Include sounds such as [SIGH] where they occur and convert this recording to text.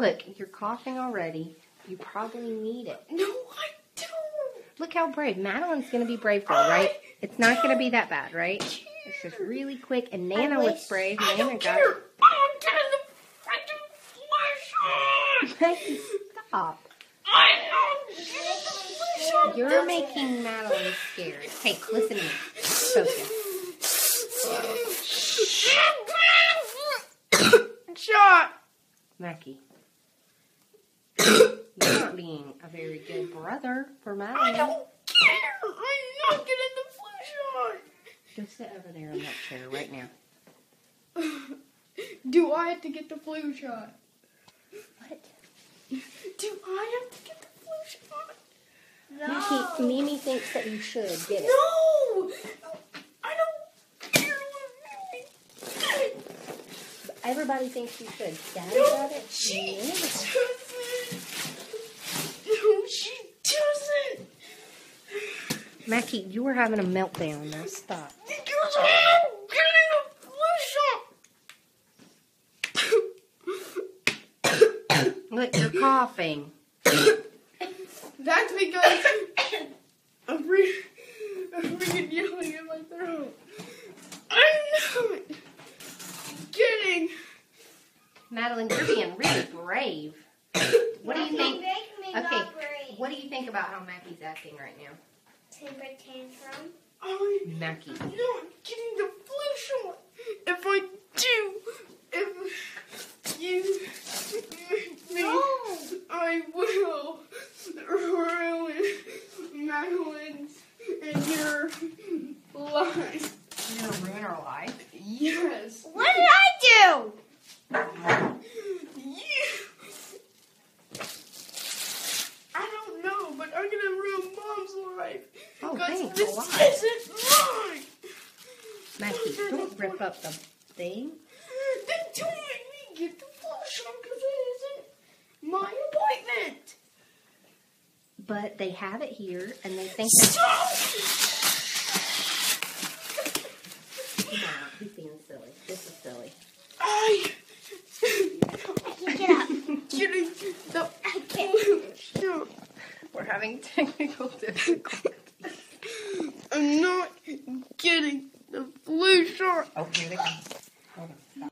Look, you're coughing already. You probably need it. No, I don't. Look how brave. Madeline's going to be brave, though, right? It's not going to be that bad, right? It's just really quick. And Nana was brave. I Nana got. care. I'm getting the freaking flash on. Stop. Getting the on. You're making Madeline scared. Hey, listen to me. Focus. [COUGHS] Shot. Mackie. Not being a very good brother for my I don't care. I'm not getting the flash Go sit over there in that chair right now. [LAUGHS] Do I have to get the flu shot? What? Do I have to get the flu shot? Mackie, Mimi thinks that you should get it. No! I don't care what Mimi Everybody thinks you should. Daddy No, got it. she Nana got it. doesn't. No, she doesn't. Mackie, you were having a meltdown. Now stop. Because I'm getting a flu shot. Look, you're coughing. That's because [COUGHS] I'm re- I'm freaking yelling in my throat. I'm not getting. Madeline, you're being really brave. [COUGHS] What do you think? Okay, what do you think about how Mackie's acting right now? Temper tantrum. I'm Mackie. not getting the flu shot. If I do, if you make me, No. I will ruin Madeline's and your life. You're gonna ruin our life. Yes. What did I do? You. I don't know, but I'm gonna ruin Mom's life. Oh, thanks this isn't mine. Mackie, don't rip up the thing. Then don't make me get the flu shot because it isn't my appointment. But they have it here, and they think that. Stop! Nah, he's being silly. This is silly. I Get up. getting the flu shot. We're having technical difficulties.